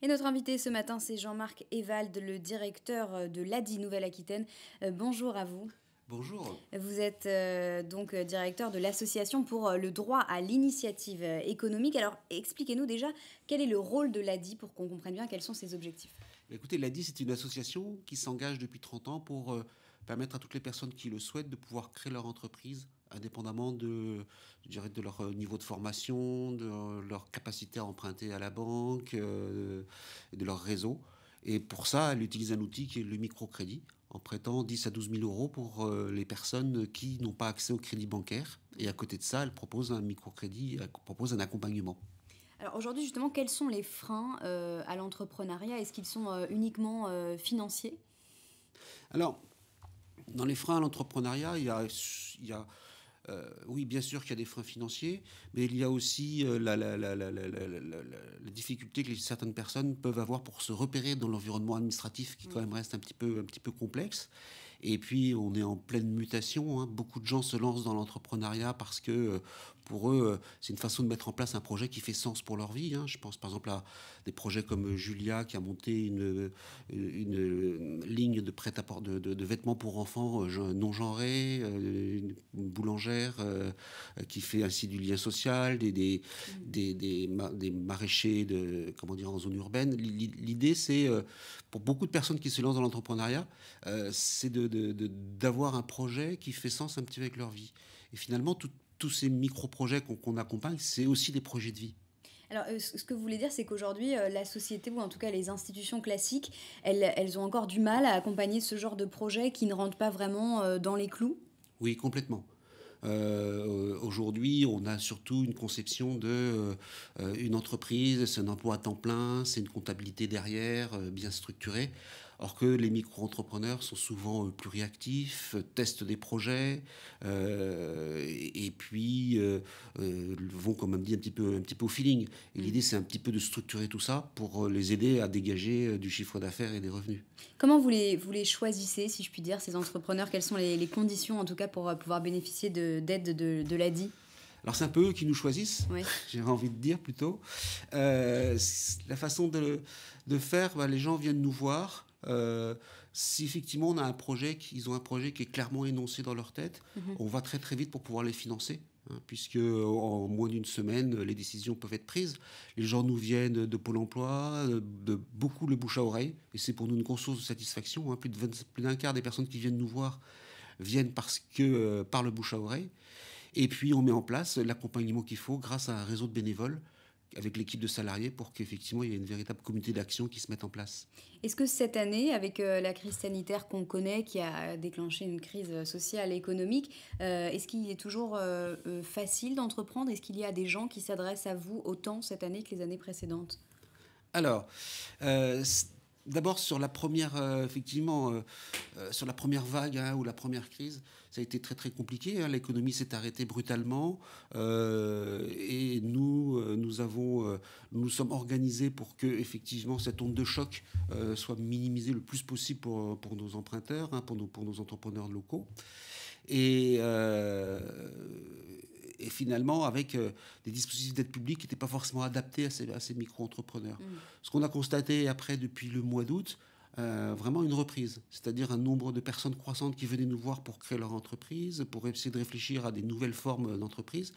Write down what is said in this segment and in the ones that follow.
Et notre invité ce matin, c'est Jean-Marc Evald, le directeur de l'ADI Nouvelle-Aquitaine. Euh, bonjour à vous. Bonjour. Vous êtes euh, donc euh, directeur de l'association pour le droit à l'initiative économique. Alors expliquez-nous déjà quel est le rôle de l'ADI pour qu'on comprenne bien quels sont ses objectifs. Écoutez, l'ADI, c'est une association qui s'engage depuis 30 ans pour permettre à toutes les personnes qui le souhaitent de pouvoir créer leur entreprise indépendamment de, de leur euh, niveau de formation, de leur capacité à emprunter à la banque, euh, de leur réseau. Et pour ça, elle utilise un outil qui est le microcrédit, en prêtant 10 à 12 000 euros pour euh, les personnes qui n'ont pas accès au crédit bancaire. Et à côté de ça, elle propose un microcrédit, elle propose un accompagnement. Alors aujourd'hui, justement, quels sont les freins à l'entrepreneuriat? Est-ce qu'ils sont uniquement financiers? Alors, dans les freins à l'entrepreneuriat, il y a, il y a euh, oui, bien sûr qu'il y a des freins financiers, mais il y a aussi la, difficulté que certaines personnes peuvent avoir pour se repérer dans l'environnement administratif qui quand même reste un petit peu, un petit peu complexe. Et puis, on est en pleine mutation. Hein. Beaucoup de gens se lancent dans l'entrepreneuriat parce que euh, pour eux, euh, c'est une façon de mettre en place un projet qui fait sens pour leur vie. Hein. Je pense par exemple à des projets comme Julia qui a monté une, une ligne de prêt à de, de, de, vêtements pour enfants non genrés, boulangère qui fait ainsi du lien social, des, des, des, des, maraîchers de, comment dire, en zone urbaine. L'idée, c'est pour beaucoup de personnes qui se lancent dans l'entrepreneuriat, c'est de d'avoir un projet qui fait sens un petit peu avec leur vie. Et finalement, tous ces micro-projets qu'on accompagne, c'est aussi des projets de vie. Alors, euh, ce que vous voulez dire, c'est qu'aujourd'hui, euh, la société, ou en tout cas les institutions classiques, elles, elles, ont encore du mal à accompagner ce genre de projet qui ne rentrent pas vraiment euh, dans les clous? Oui, complètement. Aujourd'hui, on a surtout une conception de une entreprise, c'est un emploi à temps plein, c'est une comptabilité derrière, bien structurée. Or que les micro-entrepreneurs sont souvent euh, plus réactifs, euh, testent des projets, euh, et, puis vont, comme on dit, un petit peu, un petit peu au feeling. Et mm. l'idée, c'est un petit peu de structurer tout ça pour les aider à dégager du chiffre d'affaires et des revenus. Comment vous les, vous les choisissez, si je puis dire, ces entrepreneurs? Quelles sont les, conditions, en tout cas, pour pouvoir bénéficier d'aide de, de, l'ADI alors c'est un peu eux qui nous choisissent, j'ai envie de dire plutôt. la façon de, de faire, bah, les gens viennent nous voir, euh, si effectivement on a un projet, qu'ils ont un projet qui est clairement énoncé dans leur tête, mhm. on va très très vite pour pouvoir les financer. Hein, puisque en moins d'une semaine, les décisions peuvent être prises. Les gens nous viennent de Pôle Emploi, de beaucoup le bouche à oreille, et c'est pour nous une grosse source de satisfaction. Hein. plus d'un quart des personnes qui viennent nous voir viennent parce que euh, par le bouche à oreille. Et puis on met en place l'accompagnement qu'il faut grâce à un réseau de bénévoles avec l'équipe de salariés pour qu'effectivement il y ait une véritable communauté d'action qui se mette en place. Est-ce que cette année, avec euh, la crise sanitaire qu'on connaît, qui a déclenché une crise sociale et économique, euh, est-ce qu'il est toujours euh, facile d'entreprendre? Est-ce qu'il y a des gens qui s'adressent à vous autant cette année que les années précédentes? Alors, D'abord sur la première, euh, effectivement, euh, euh, sur la première vague hein, ou la première crise, ça a été très très compliqué. Hein. L'économie s'est arrêtée brutalement et nous, nous avons, nous sommes organisés pour que effectivement cette onde de choc soit minimisée le plus possible pour, pour nos emprunteurs, hein, pour nos pour nos entrepreneurs locaux. Et et finalement avec euh, des dispositifs d'aide publique qui n'étaient pas forcément adaptés à ces, micro-entrepreneurs. Mm. Ce qu'on a constaté après, depuis le mois d'août, euh, vraiment une reprise, c'est-à-dire un nombre de personnes croissantes qui venaient nous voir pour créer leur entreprise, pour essayer de réfléchir à des nouvelles formes d'entreprise.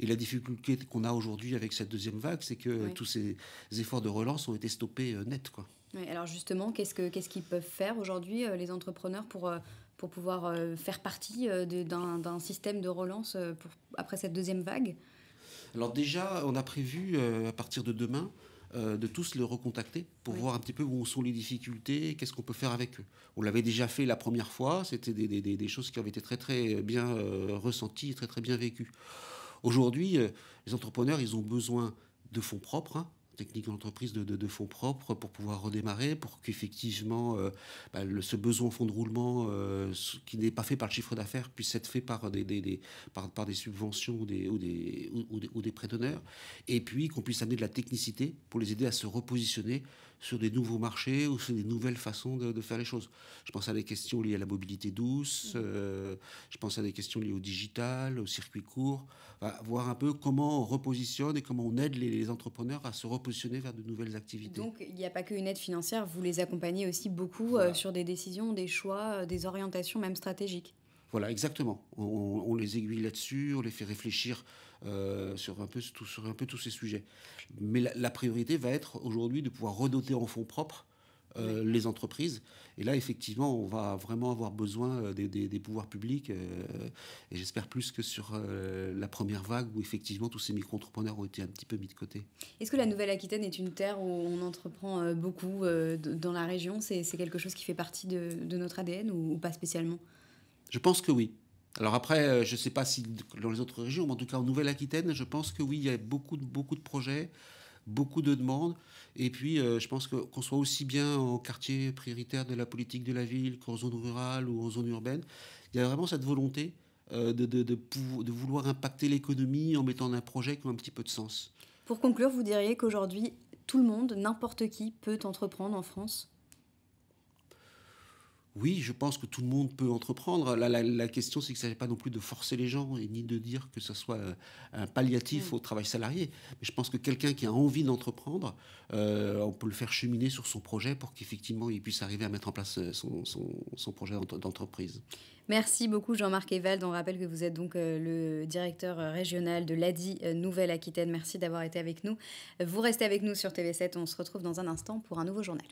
Et la difficulté qu'on a aujourd'hui avec cette deuxième vague, c'est que tous ces efforts de relance ont été stoppés euh, net. Quoi. alors justement, qu'est-ce qu'ils ce qu'ils peuvent faire aujourd'hui, les entrepreneurs, pour pour pouvoir euh, faire partie euh, d'un système de relance euh, pour, après cette deuxième vague Alors déjà, on a prévu à partir de demain de tous les recontacter pour voir un petit peu où sont les difficultés, qu'est-ce qu'on peut faire avec eux. On l'avait déjà fait la première fois, c'était des, des, des, choses qui avaient été très très bien ressenties, très très bien vécues. Aujourd'hui, les entrepreneurs, ils ont besoin de fonds propres, hein, technique d'entreprise de, de, fonds propres pour pouvoir redémarrer, pour qu'effectivement euh, bah, ce besoin en fonds de roulement euh, qui n'est pas fait par le chiffre d'affaires puisse être fait par des, des, par, par, des subventions ou des, ou des, ou, des, prêts d'honneur, et puis qu'on puisse amener de la technicité pour les aider à se repositionner sur des nouveaux marchés ou sur des nouvelles façons de, faire les choses. Je pense à des questions liées à la mobilité douce, mmh. euh, je pense à des questions liées au digital, au circuit court, voir un peu comment on repositionne et comment on aide les, entrepreneurs à se repositionner vers de nouvelles activités. Donc il n'y a pas qu'une aide financière, vous les accompagnez aussi beaucoup euh, sur des décisions, des choix, euh, des orientations même stratégiques. Voilà, exactement. On, les aiguille là-dessus, on les fait réfléchir euh, sur, un peu, sur un peu tous ces sujets. Mais la, priorité va être aujourd'hui de pouvoir redoter en fonds propres euh, les entreprises. Et là, effectivement, on va vraiment avoir besoin euh, des, pouvoirs publics. et j'espère plus que sur la première vague où effectivement tous ces micro-entrepreneurs ont été un petit peu mis de côté. Est-ce que la Nouvelle-Aquitaine est une terre où on entreprend beaucoup dans la région? C'est quelque chose qui fait partie de, notre ADN ou pas spécialement? Je pense que oui. Alors après, euh, je ne sais pas si dans les autres régions, mais en tout cas en Nouvelle-Aquitaine, je pense que oui, il y a beaucoup beaucoup de projets, beaucoup de demandes. Et puis, euh, je pense qu'on soit aussi bien en quartier prioritaire de la politique de la ville qu'en zone rurale ou en zone urbaine, il y a vraiment cette volonté euh, de, de, de, vouloir impacter l'économie en mettant un projet qui a un petit peu de sens. Pour conclure, vous diriez qu'aujourd'hui, tout le monde, n'importe qui, peut entreprendre en France? Oui, je pense que tout le monde peut entreprendre. La, question, c'est qu'il ne s'agit pas non plus de forcer les gens et ni de dire que ce soit euh, un palliatif mm. au travail salarié. Mais je pense que quelqu'un qui a envie d'entreprendre, euh, on peut le faire cheminer sur son projet pour qu'effectivement il puisse arriver à mettre en place euh, son, projet d'entreprise. Merci beaucoup Jean-Marc Evald. On rappelle que vous êtes donc le directeur régional de l'ADI Nouvelle-Aquitaine. Merci d'avoir été avec nous. Vous restez avec nous sur TV7. On se retrouve dans un instant pour un nouveau journal.